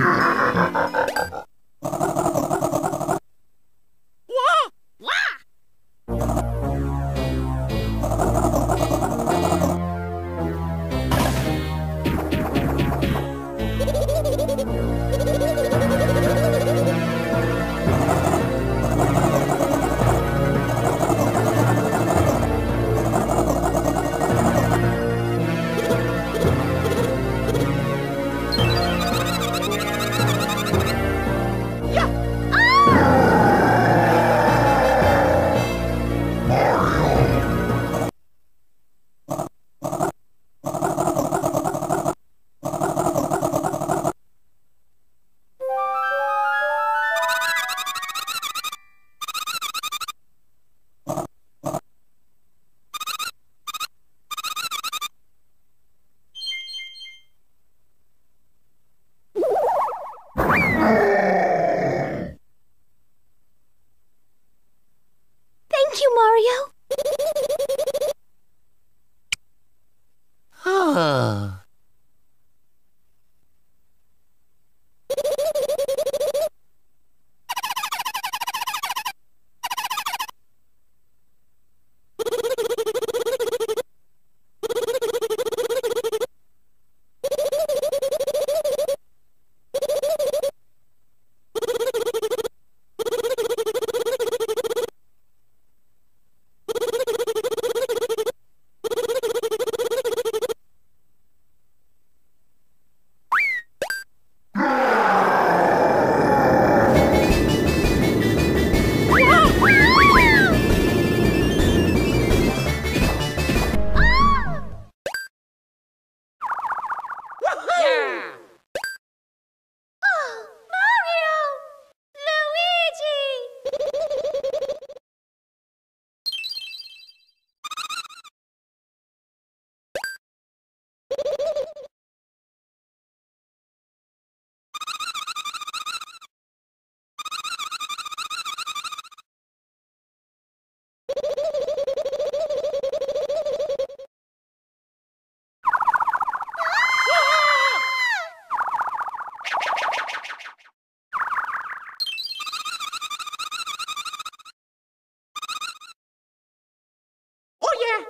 Ha ha ha ha!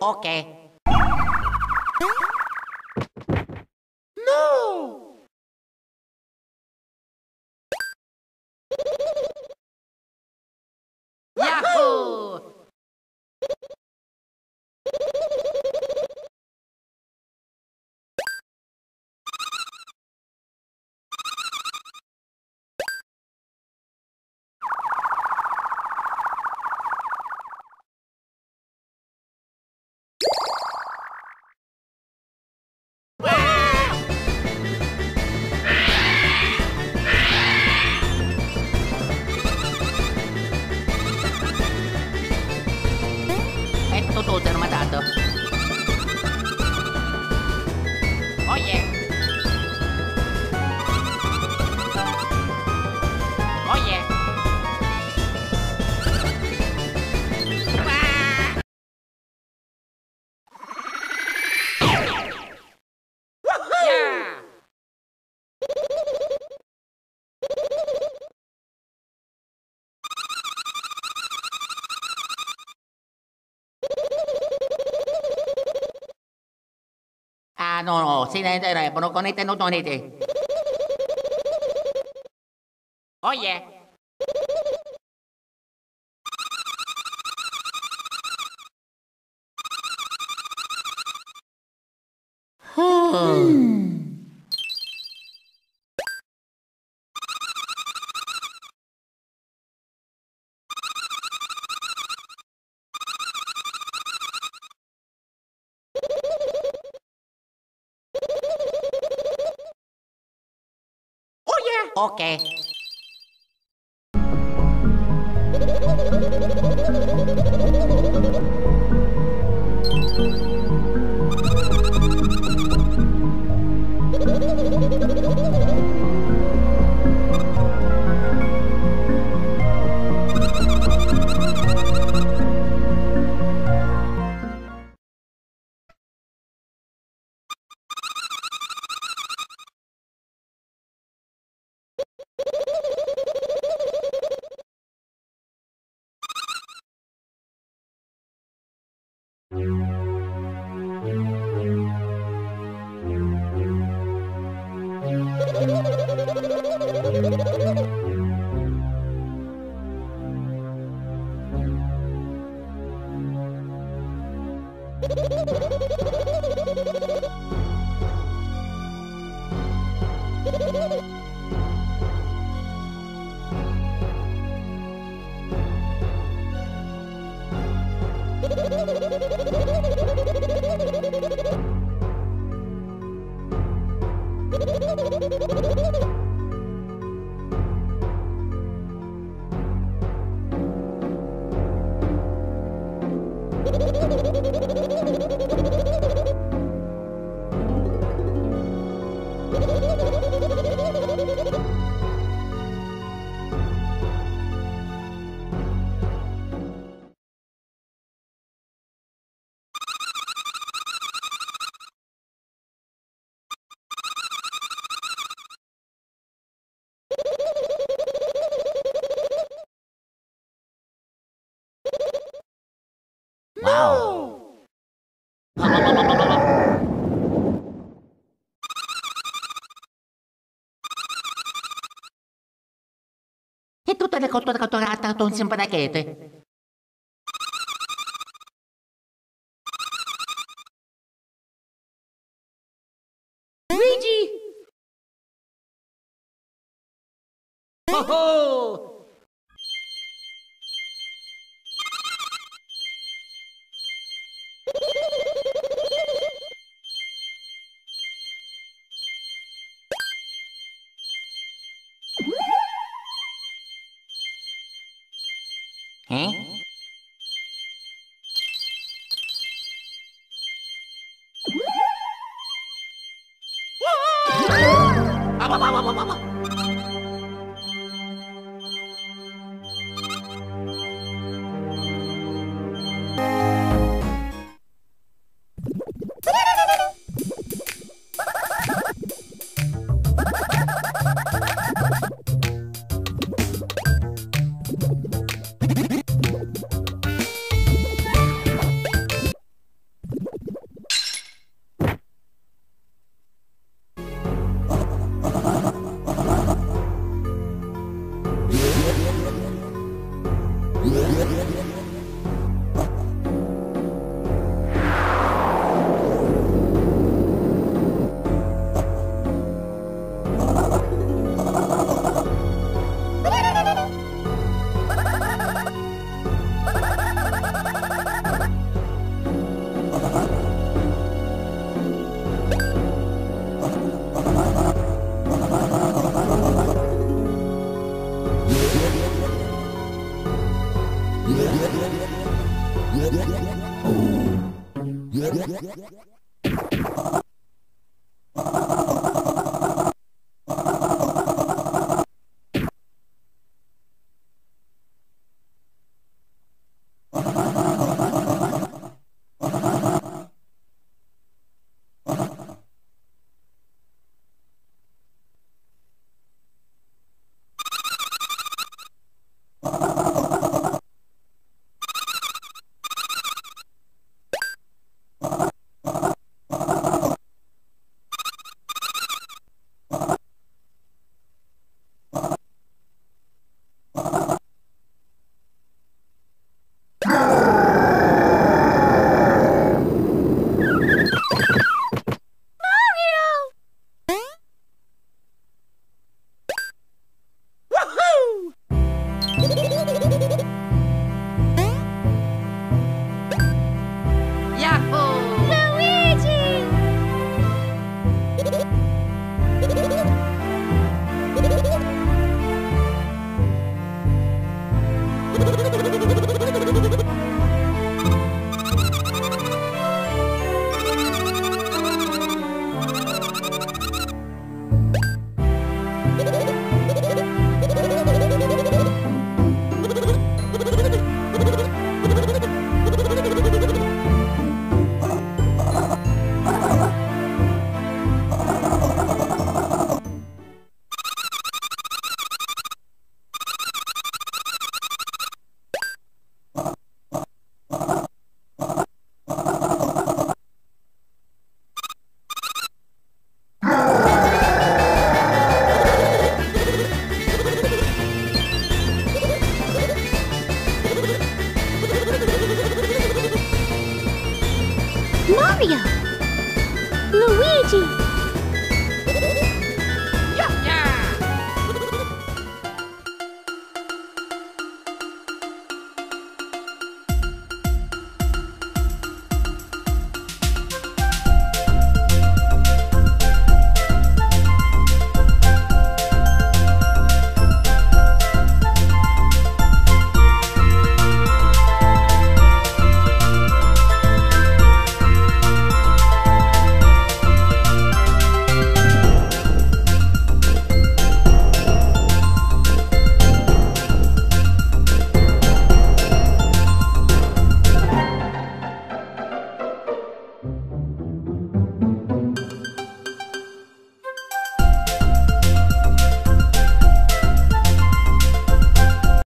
Okay. No, no, el teléfono, con este no tonete. Oye. Oye. Okay. Uau! E tutte le cotture catturate non sembra che Yeah. What? Luigi!